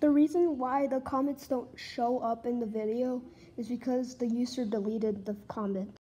The reason why the comments don't show up in the video is because the user deleted the comment.